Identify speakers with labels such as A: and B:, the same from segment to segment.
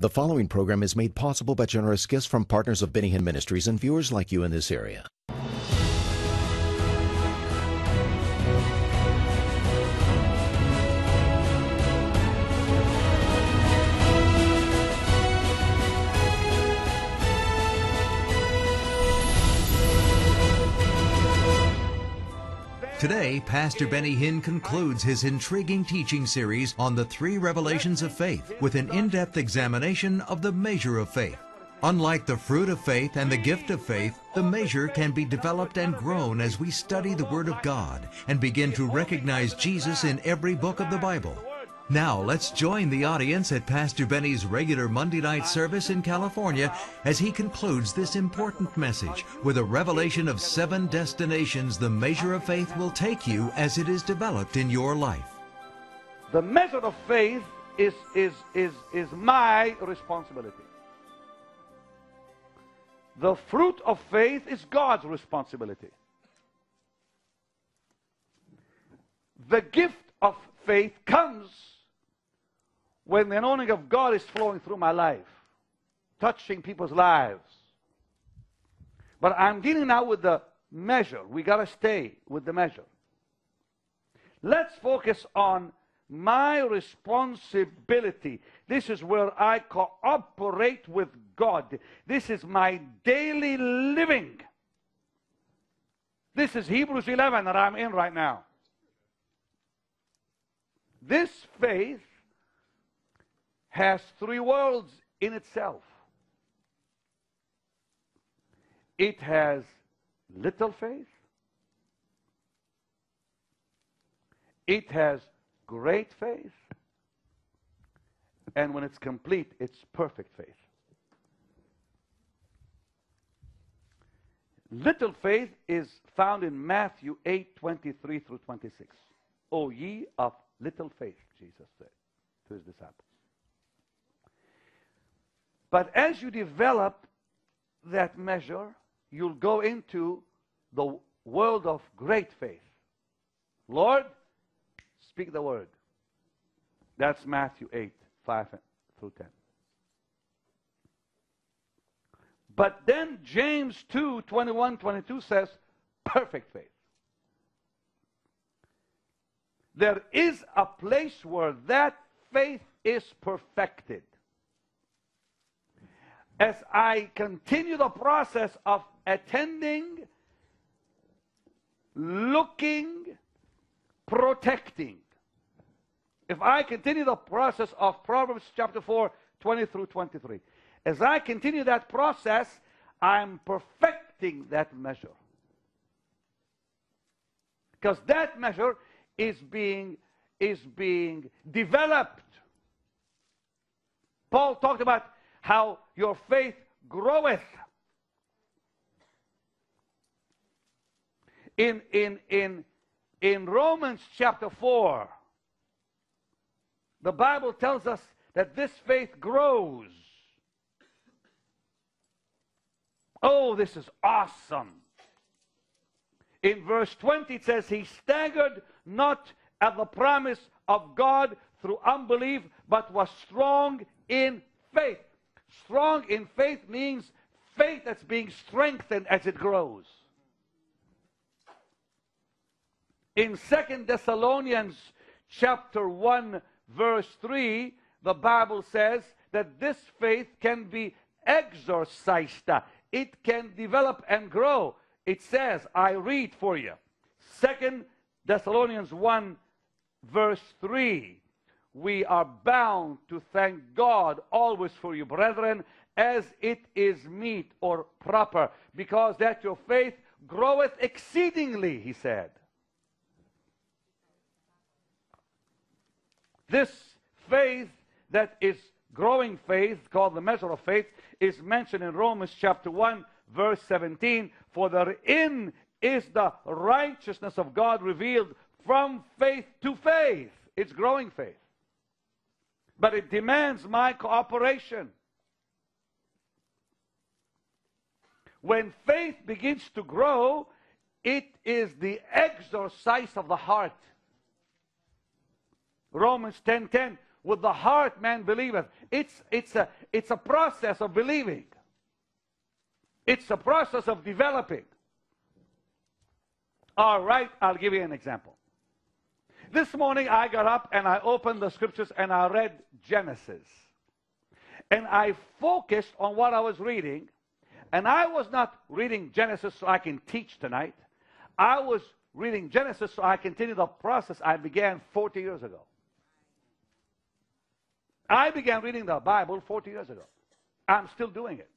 A: The following program is made possible by generous gifts from partners of Benny Ministries and viewers like you in this area.
B: Today, Pastor Benny Hinn concludes his intriguing teaching series on the three revelations of faith with an in depth examination of the measure of faith. Unlike the fruit of faith and the gift of faith, the measure can be developed and grown as we study the Word of God and begin to recognize Jesus in every book of the Bible. Now, let's join the audience at Pastor Benny's regular Monday night service in California as he concludes this important message with a revelation of seven destinations the measure of faith will take you as it is developed in your life.
C: The measure of faith is, is, is, is my responsibility. The fruit of faith is God's responsibility. The gift of faith comes when the anointing of God is flowing through my life, touching people's lives. But I'm dealing now with the measure. We got to stay with the measure. Let's focus on my responsibility. This is where I cooperate with God. This is my daily living. This is Hebrews 11 that I'm in right now. This faith has three worlds in itself. It has little faith. It has great faith. And when it's complete, it's perfect faith. Little faith is found in Matthew 8 23 through 26. O ye of little faith, Jesus said to his disciples. But as you develop that measure, you'll go into the world of great faith. Lord, speak the word. That's Matthew 8, 5 through 10. But then James 2, 21, 22 says, perfect faith. There is a place where that faith is perfected as I continue the process of attending, looking, protecting. If I continue the process of Proverbs chapter 4, 20 through 23, as I continue that process, I'm perfecting that measure. Because that measure is being, is being developed. Paul talked about how your faith groweth. In, in, in, in Romans chapter 4, the Bible tells us that this faith grows. Oh, this is awesome. In verse 20, it says, He staggered not at the promise of God through unbelief, but was strong in faith. Strong in faith means faith that's being strengthened as it grows. In Second Thessalonians chapter 1 verse 3, the Bible says that this faith can be exercised. It can develop and grow. It says, I read for you. Second Thessalonians 1 verse 3 we are bound to thank God always for you, brethren, as it is meet or proper, because that your faith groweth exceedingly, he said. This faith that is growing faith, called the measure of faith, is mentioned in Romans chapter 1, verse 17. For therein is the righteousness of God revealed from faith to faith. It's growing faith but it demands my cooperation. When faith begins to grow, it is the exercise of the heart. Romans 10:10 10, With the heart man believeth. It's, it's, a, it's a process of believing. It's a process of developing. All right, I'll give you an example. This morning I got up and I opened the scriptures and I read Genesis. And I focused on what I was reading. And I was not reading Genesis so I can teach tonight. I was reading Genesis so I continue the process I began 40 years ago. I began reading the Bible 40 years ago. I'm still doing it.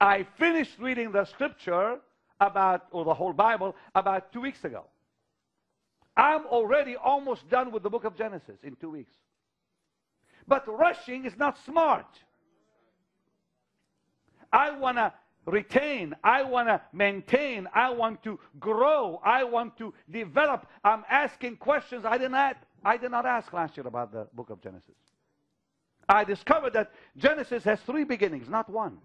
C: I finished reading the scripture about, or the whole Bible, about two weeks ago. I'm already almost done with the book of Genesis in two weeks. But rushing is not smart. I want to retain. I want to maintain. I want to grow. I want to develop. I'm asking questions I did not, I did not ask last year about the book of Genesis. I discovered that Genesis has three beginnings, not one.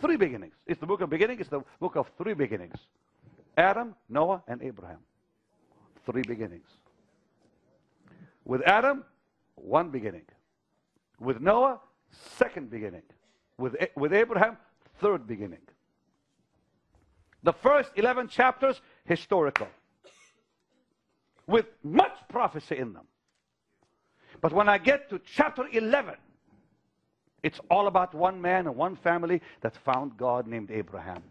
C: Three beginnings. It's the book of beginnings, It's the book of three beginnings. Adam, Noah, and Abraham. Three beginnings. With Adam, one beginning. With Noah, second beginning. With, with Abraham, third beginning. The first 11 chapters, historical. With much prophecy in them. But when I get to chapter 11, it's all about one man and one family that found God named Abraham.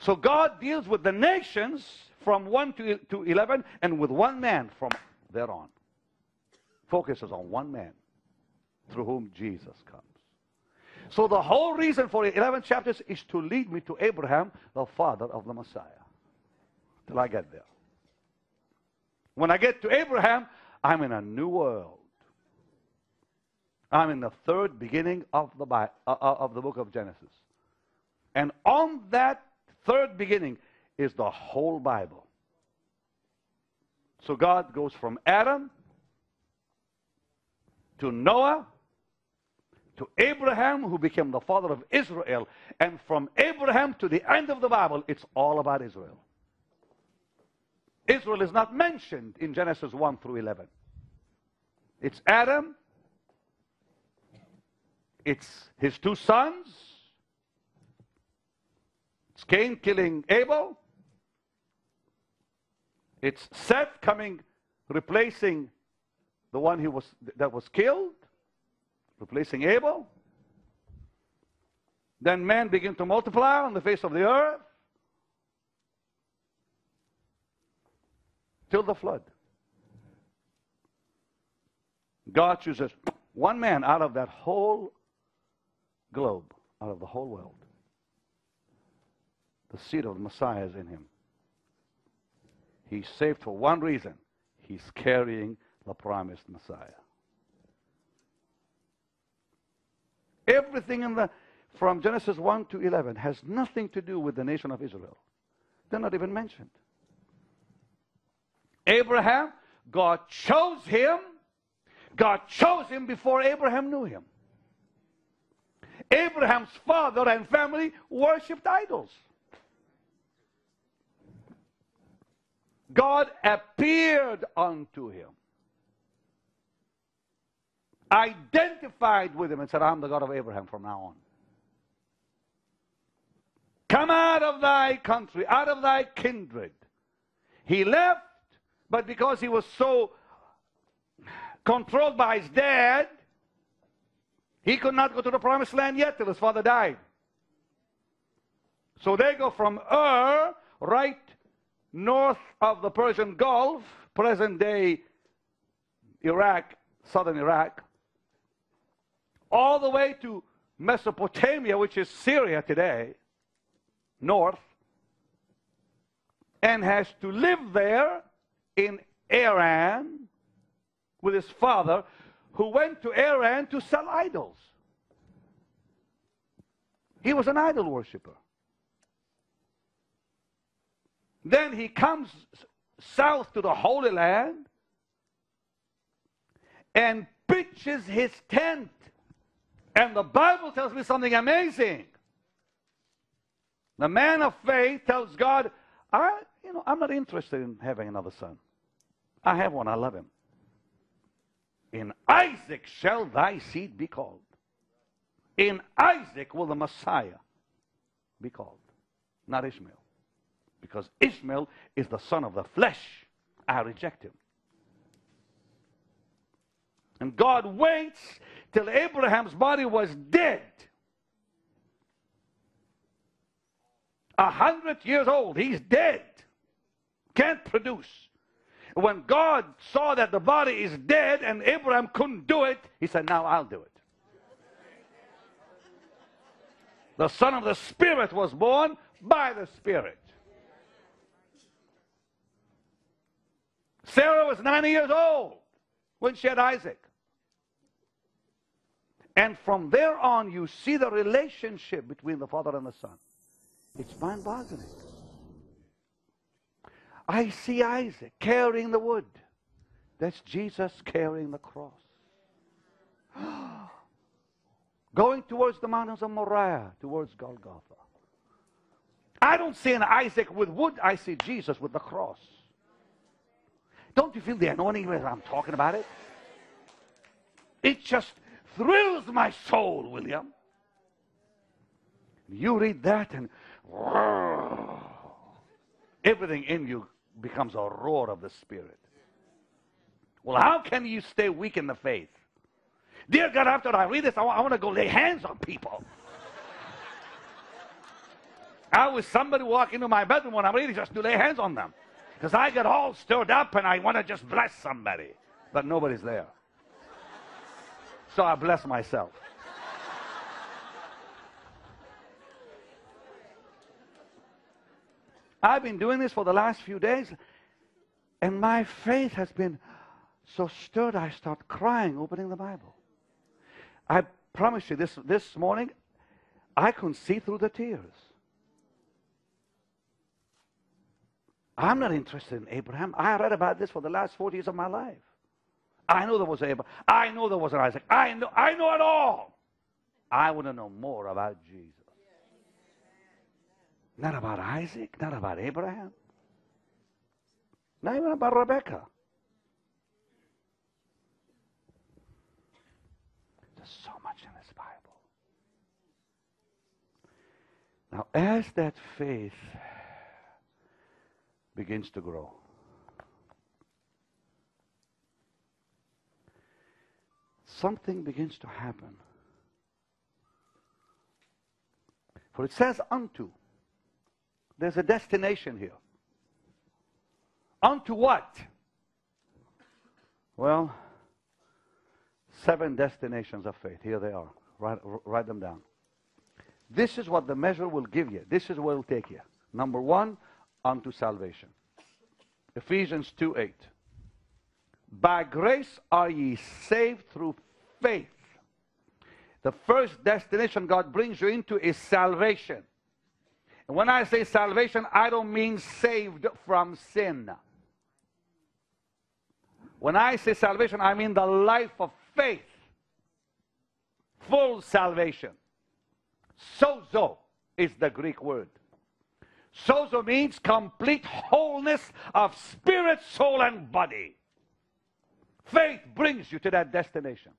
C: So God deals with the nations from 1 to, to 11 and with one man from there on. Focuses on one man through whom Jesus comes. So the whole reason for 11 chapters is to lead me to Abraham, the father of the Messiah. Till I get there. When I get to Abraham, I'm in a new world. I'm in the third beginning of the, Bible, uh, uh, of the book of Genesis. And on that third beginning is the whole Bible. So God goes from Adam to Noah to Abraham, who became the father of Israel. And from Abraham to the end of the Bible, it's all about Israel. Israel is not mentioned in Genesis 1 through 11. It's Adam, it's his two sons, Cain killing Abel, it's Seth coming, replacing the one who was, that was killed, replacing Abel. Then men begin to multiply on the face of the earth till the flood. God chooses one man out of that whole globe, out of the whole world. The seed of the Messiah is in him. He's saved for one reason. He's carrying the promised Messiah. Everything in the from Genesis 1 to 11 has nothing to do with the nation of Israel. They're not even mentioned. Abraham, God chose him. God chose him before Abraham knew him. Abraham's father and family worshipped idols. God appeared unto him, identified with him, and said, I'm the God of Abraham from now on. Come out of thy country, out of thy kindred. He left, but because he was so controlled by his dad, he could not go to the promised land yet till his father died. So they go from Ur, right north of the Persian Gulf, present day Iraq, southern Iraq, all the way to Mesopotamia, which is Syria today, north, and has to live there in Haran with his father who went to Haran to sell idols. He was an idol worshiper. Then he comes south to the Holy Land and pitches his tent. And the Bible tells me something amazing. The man of faith tells God, I, you know, I'm not interested in having another son. I have one, I love him. In Isaac shall thy seed be called. In Isaac will the Messiah be called, not Ishmael. Because Ishmael is the son of the flesh. I reject him. And God waits till Abraham's body was dead. A hundred years old. He's dead. Can't produce. When God saw that the body is dead and Abraham couldn't do it, he said, Now I'll do it. The Son of the Spirit was born by the Spirit. Sarah was 90 years old when she had Isaac. And from there on, you see the relationship between the Father and the Son. It's mind boggling. I see Isaac carrying the wood. That's Jesus carrying the cross. Going towards the mountains of Moriah, towards Golgotha. I don't see an Isaac with wood, I see Jesus with the cross. Don't you feel the anointing when I'm talking about it? It just thrills my soul, William. You read that and everything in you becomes a roar of the Spirit. Well, how can you stay weak in the faith? Dear God, after I read this, I want, to go lay hands on people. I was somebody walk into my bedroom when I'm reading just to lay hands on them. Because I get all stirred up and I want to just bless somebody. But nobody's there. So I bless myself. I've been doing this for the last few days, and my faith has been so stirred I start crying opening the Bible. I promise you, this, this morning, I couldn't see through the tears. I'm not interested in Abraham. I read about this for the last 40 years of my life. I know there was Abraham. I know there was an Isaac. I know, I know it all. I want to know more about Jesus. Not about Isaac, not about Abraham, not even about Rebecca. There's so much in this Bible. Now, as that faith begins to grow, something begins to happen. For it says unto. There's a destination here. Unto what? Well, seven destinations of faith. Here they are. Write, write them down. This is what the measure will give you. This is what it will take you. Number one, unto salvation. Ephesians 2 8. By grace are ye saved through faith. The first destination God brings you into is salvation. And when I say salvation, I don't mean saved from sin. When I say salvation, I mean the life of faith. Full salvation. Sozo is the Greek word. Sozo means complete wholeness of spirit, soul, and body. Faith brings you to that destination.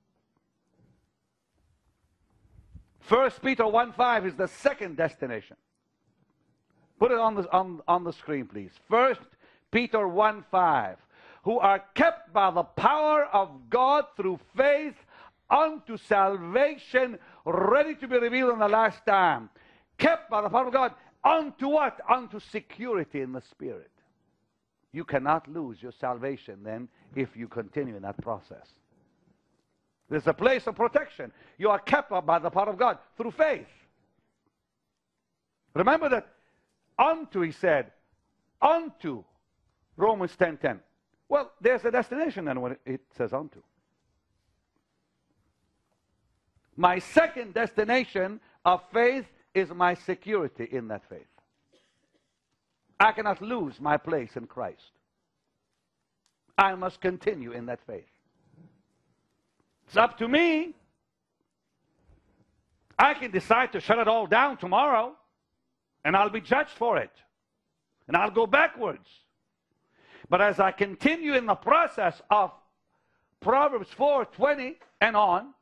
C: 1 Peter 1 5 is the second destination. Put it on the, on, on the screen, please. 1 Peter 1 5. Who are kept by the power of God through faith unto salvation, ready to be revealed in the last time. Kept by the power of God unto what? Unto security in the Spirit. You cannot lose your salvation then if you continue in that process. There's a place of protection. You are kept up by the power of God through faith. Remember that unto, he said, unto Romans 10.10. 10. Well, there's a destination then when it says unto. My second destination of faith is my security in that faith. I cannot lose my place in Christ. I must continue in that faith. It's up to me. I can decide to shut it all down tomorrow, and I'll be judged for it. And I'll go backwards. But as I continue in the process of Proverbs 4:20 and on,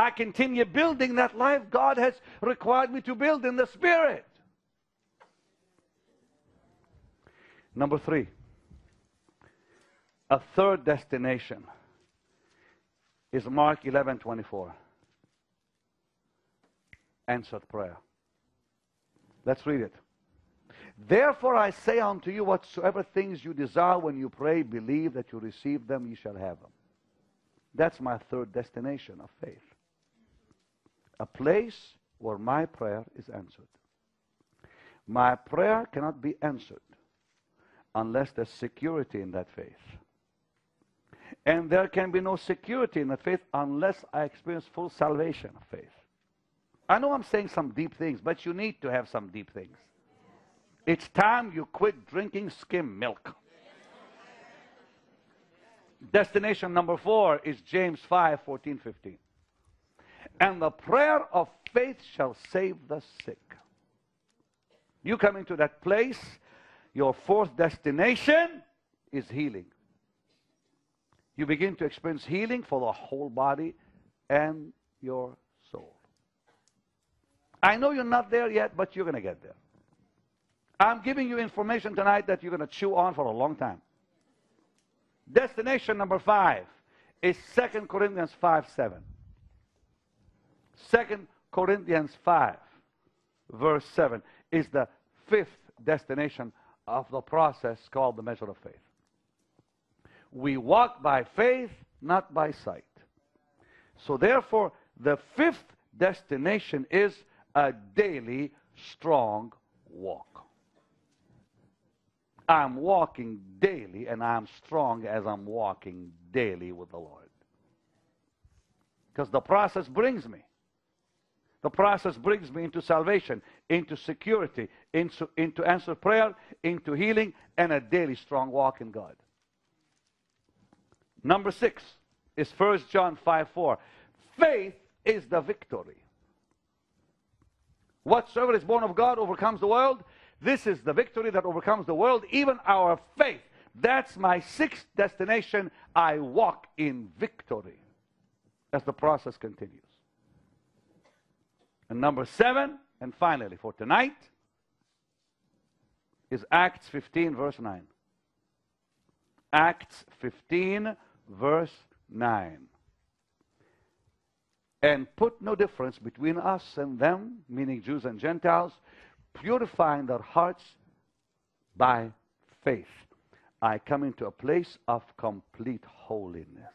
C: I continue building that life God has required me to build in the Spirit. Number three, a third destination is Mark 11 24. Answered prayer. Let's read it. Therefore I say unto you, whatsoever things you desire when you pray, believe that you receive them, you shall have them. That's my third destination of faith. A place where my prayer is answered. My prayer cannot be answered unless there's security in that faith. And there can be no security in that faith unless I experience full salvation of faith. I know I'm saying some deep things, but you need to have some deep things. It's time you quit drinking skim milk. Destination number four is James 5 14, 15. And the prayer of faith shall save the sick. You come into that place, your fourth destination is healing. You begin to experience healing for the whole body and your soul. I know you're not there yet, but you're going to get there. I'm giving you information tonight that you're going to chew on for a long time. Destination number five is 2 Corinthians 5 7. 2 Corinthians 5, verse 7, is the fifth destination of the process called the measure of faith. We walk by faith, not by sight. So, therefore, the fifth destination is a daily strong walk. I'm walking daily and I'm strong as I'm walking daily with the Lord. Because the process brings me. The process brings me into salvation, into security, into, into answer prayer, into healing, and a daily strong walk in God. Number six is 1 John 5 4. Faith is the victory. Whatsoever is born of God overcomes the world. This is the victory that overcomes the world, even our faith. That's my sixth destination. I walk in victory as the process continues. And number seven, and finally for tonight, is Acts 15, verse 9. Acts 15, verse 9. And put no difference between us and them, meaning Jews and Gentiles, purifying their hearts by faith. I come into a place of complete holiness.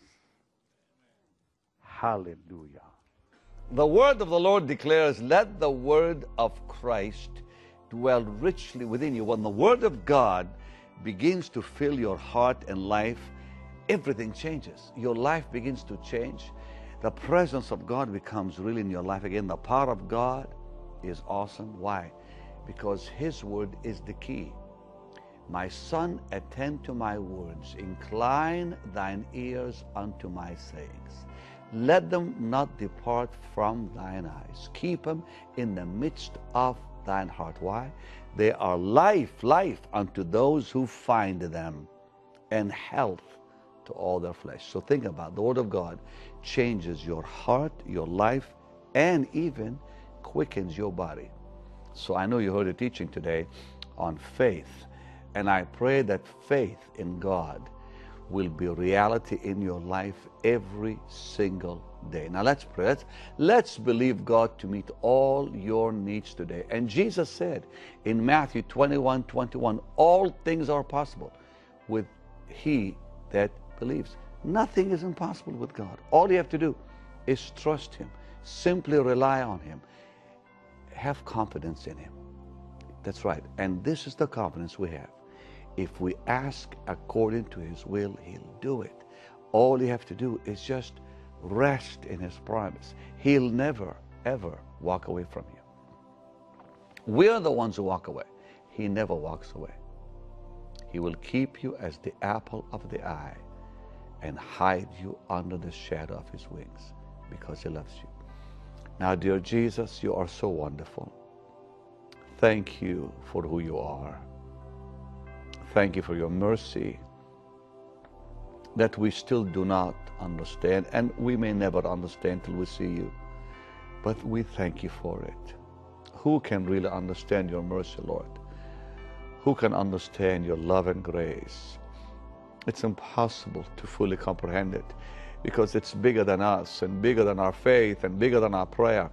C: Hallelujah.
D: The word of the Lord declares, Let the word of Christ dwell richly within you. When the word of God begins to fill your heart and life, everything changes. Your life begins to change. The presence of God becomes real in your life again. The power of God is awesome. Why? Because His word is the key. My son, attend to my words, incline thine ears unto my sayings. Let them not depart from thine eyes. Keep them in the midst of thine heart. Why? They are life, life unto those who find them, and health to all their flesh. So think about it. the Word of God changes your heart, your life, and even quickens your body. So I know you heard a teaching today on faith, and I pray that faith in God will be reality in your life every single day. Now let's pray. Let's, let's believe God to meet all your needs today. And Jesus said in Matthew 21 21, all things are possible with he that believes. Nothing is impossible with God. All you have to do is trust Him, simply rely on Him, have confidence in Him. That's right. And this is the confidence we have. If we ask according to His will, He'll do it. All you have to do is just rest in His promise. He'll never, ever walk away from you. We're the ones who walk away. He never walks away. He will keep you as the apple of the eye and hide you under the shadow of His wings because He loves you. Now, dear Jesus, you are so wonderful. Thank you for who you are. Thank you for your mercy
C: that we still do not understand, and we may never understand till we see you. But we thank you for it. Who can really understand your mercy, Lord? Who can understand your love and grace? It's impossible to fully comprehend it because it's bigger than us and bigger than our faith and bigger than our prayer.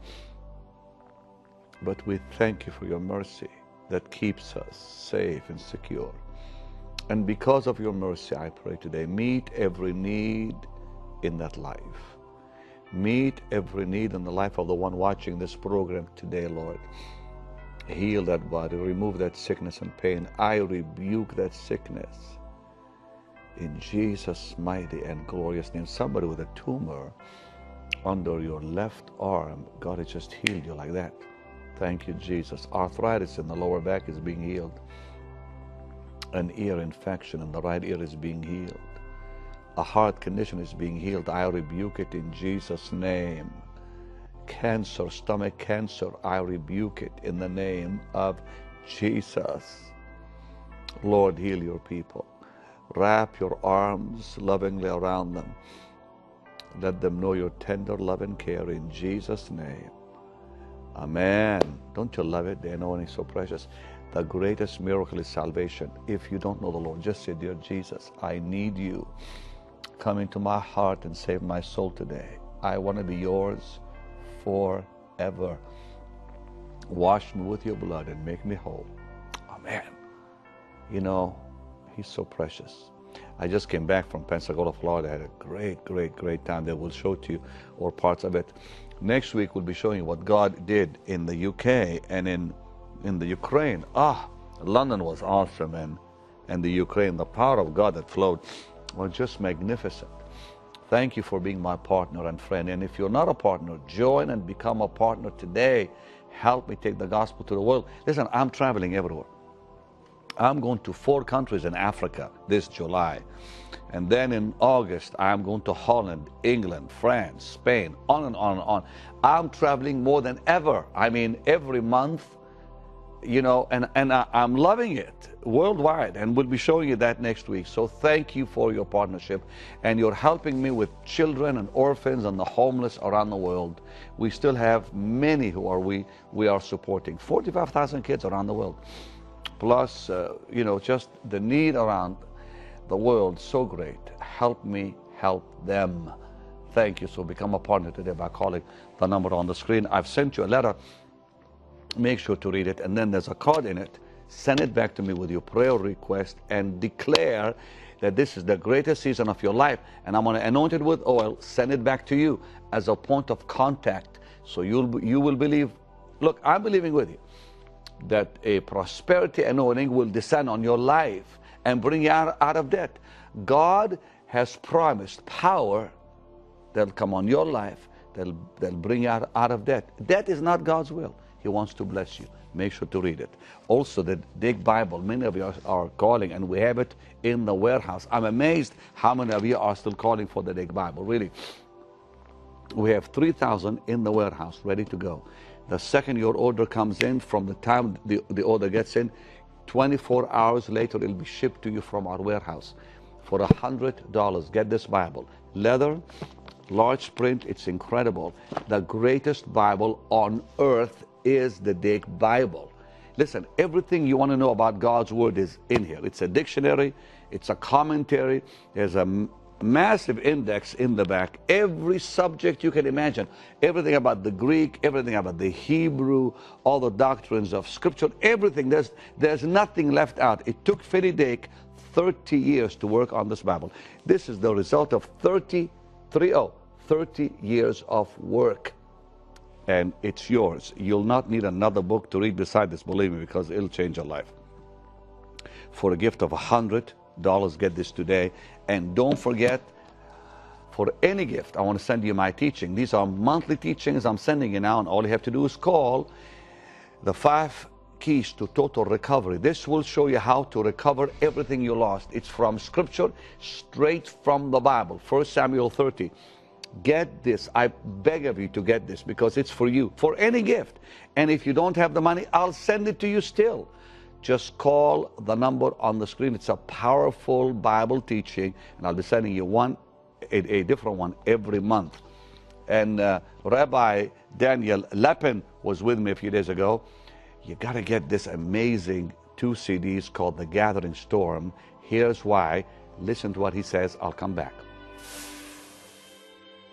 C: But we thank you for your mercy that keeps us safe and secure. And because of your mercy, I pray today, meet every need in that life. Meet every need in the life of the one watching this program today, Lord. Heal that body, remove that sickness and pain. I rebuke that sickness in Jesus' mighty and glorious name. Somebody with a tumor under your left arm, God has just healed you like that. Thank you, Jesus. Arthritis in the lower back is being healed. An ear infection and the right ear is being healed. A heart condition is being healed. I rebuke it in Jesus' name. Cancer, stomach cancer, I rebuke it in the name of Jesus. Lord, heal your people. Wrap your arms lovingly around them. Let them know your tender love and care in Jesus' name. Amen. Don't you love it? They The anointing so precious. The greatest miracle is salvation. If you don't know the Lord, just say, Dear Jesus, I need you. Come into my heart and save my soul today. I want to be yours forever. Wash me with your blood and make me whole. Amen. You know, He's so precious. I just came back from Pensacola, Florida. I had a great, great, great time there. We'll show to you or parts of it. Next week, we'll be showing you what God did in the UK and in, in the Ukraine. Ah, London was awesome, and, and the Ukraine, the power of God that flowed was just magnificent. Thank you for being my partner and friend. And if you're not a partner, join and become a partner today. Help me take the gospel to the world. Listen, I'm traveling everywhere. I'm going to four countries in Africa this July. And then in August, I'm going to Holland, England, France, Spain, on and on and on. I'm traveling more than ever. I mean, every month, you know, and, and I, am loving it worldwide. And we'll be showing you that next week. So thank you for your partnership. And you're helping me with children and orphans and the homeless around the world. We still have many who are we, we are supporting 45,000 kids around the world plus, uh, you know, just the need around the world so great. Help me help them. Thank you. So become a partner today by calling the number on the screen. I've sent you a letter. Make sure to read it. And then there's a card in it. Send it back to me with your prayer request and declare that this is the greatest season of your life. And I'm going to anoint it with oil, send it back to you as a point of contact. So you'll, you will believe. Look, I'm believing with you that a prosperity anointing will descend on your life and bring you out, out of debt. God has promised power that'll come on your life, that'll, that'll bring you out, out of debt. Debt is not God's will. He wants to bless you. Make sure to read it. Also, the Dake Bible, many of you are, calling, and we have it in the warehouse. I'm amazed how many of you are still calling for the Dake Bible, really. We have 3,000 in the warehouse ready to go. The second your order comes in, from the time the, the order gets in, 24 hours later it'll be shipped to you from our warehouse for a $100. Get this Bible. Leather, large print, it's incredible. The greatest Bible on earth is the Dake Bible. Listen, everything you want to know about God's Word is in here. It's a dictionary, it's a commentary, there's a massive index in the back, every subject you can imagine, everything about the Greek, everything about the Hebrew, all the doctrines of Scripture, everything. There's, there's nothing left out. It took Finis Dake 30 years to work on this Bible. This is the result of 30, 30, 30 years of work. And it's yours. You'll not need another book to read beside this, believe me, because it'll change your life. For a gift of a hundred dollars, get this today. And don't forget, for any gift, I want to send you my teaching. These are monthly teachings I'm sending you now, and all you have to do is call the five keys to total recovery. This will show you how to recover everything you lost. It's from scripture, straight from the Bible. 1 Samuel 30. Get this. I beg of you to get this because it's for you, for any gift. And if you don't have the money, I'll send it to you still. just call the number on the screen. It's a powerful Bible teaching, and I'll be sending you one, a, a different one every month. And uh, Rabbi Daniel Lapin was with me a few days ago. You got to get this amazing two CDs called The Gathering Storm. Here's why. Listen to what he says. I'll come back.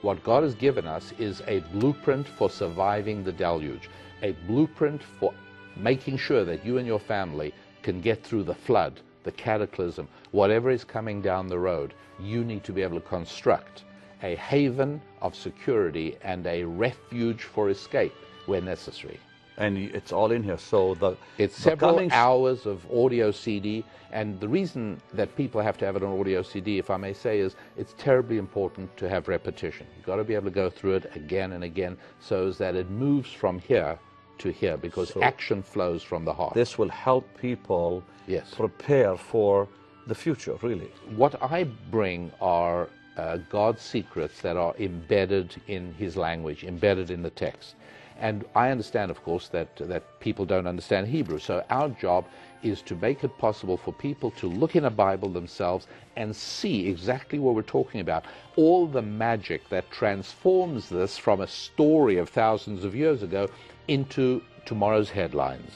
E: What God has given us is a blueprint for surviving the deluge, a blueprint for making sure that you and your family can get through the flood, the cataclysm, whatever is coming down the road. You need to be able to construct a haven of security and a refuge for escape where necessary.
C: And it's all in here. So the
E: it's
C: the
E: several hours of audio CD, and the reason that people have to have it on audio CD, if I may say, is it's terribly important to have repetition. You've got to be able to go through it again and again, so that it moves from here to here, because
C: So-
E: action flows from the heart.
C: This will help people
E: Yes.
C: prepare for the future, really.
E: What I bring are uh, God's secrets that are embedded in His language, embedded in the text. And I understand, of course, that, that people don't understand Hebrew. So our job is to make it possible for people to look in a Bible themselves and see exactly what we're talking about. All the magic that transforms this from a story of thousands of years ago into tomorrow's headlines.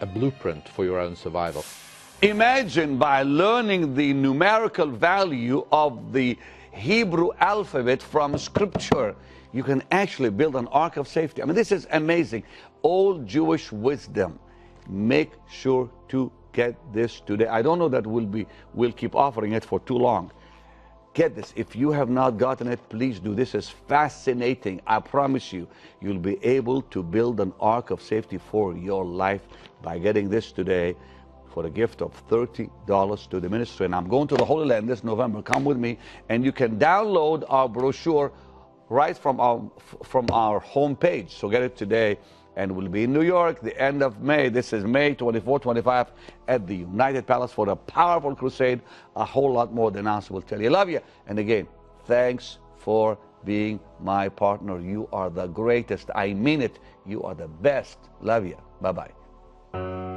E: A blueprint for your own survival.
C: Imagine by learning the numerical value of the Hebrew alphabet from Scripture, you can actually build an ark of safety. I mean, this is amazing. Old Jewish wisdom. Make sure to get this today. I don't know that we'll be we'll keep offering it for too long. Get this. If you have not gotten it, please do. This is fascinating. I promise you, you'll be able to build an ark of safety for your life by getting this today for a gift of $30 to the ministry. And I'm going to the Holy Land this November. Come with me, and you can download our brochure right from our from our homepage. So get it today. And we'll be in New York the end of May. This is May 24, 25 at the United Palace for a powerful crusade. A whole lot more than us will tell you. Love you. And again, thanks for being my partner. You are the greatest. I mean it. You are the best. Love you. Bye bye.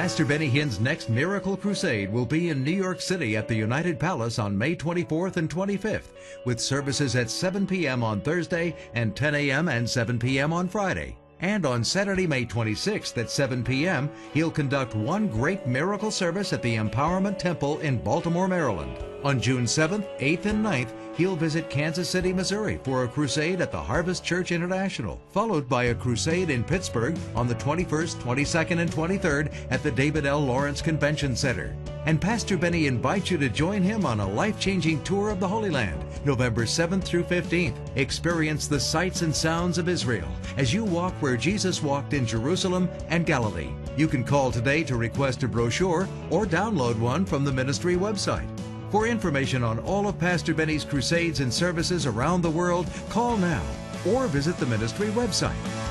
B: Pastor Benny Hinn's next Miracle Crusade will be in New York City at the United Palace on May 24th and 25th, with services at 7 p.m. on Thursday and 10 a.m. and 7 p.m. on Friday. And on Saturday, May 26th at 7 p.m., he'll conduct one great miracle service at the Empowerment Temple in Baltimore, Maryland. On June 7th, 8th, and 9th, he'll visit Kansas City, Missouri for a crusade at the Harvest Church International, followed by a crusade in Pittsburgh on the 21st, 22nd, and 23rd at the David L. Lawrence Convention Center. And Pastor Benny invites you to join him on a life changing tour of the Holy Land, November 7th through 15th. Experience the sights and sounds of Israel as you walk where Jesus walked in Jerusalem and Galilee. You can call today to request a brochure or download one from the ministry website. For information on all of Pastor Benny's crusades and services around the world, call now or visit the ministry website.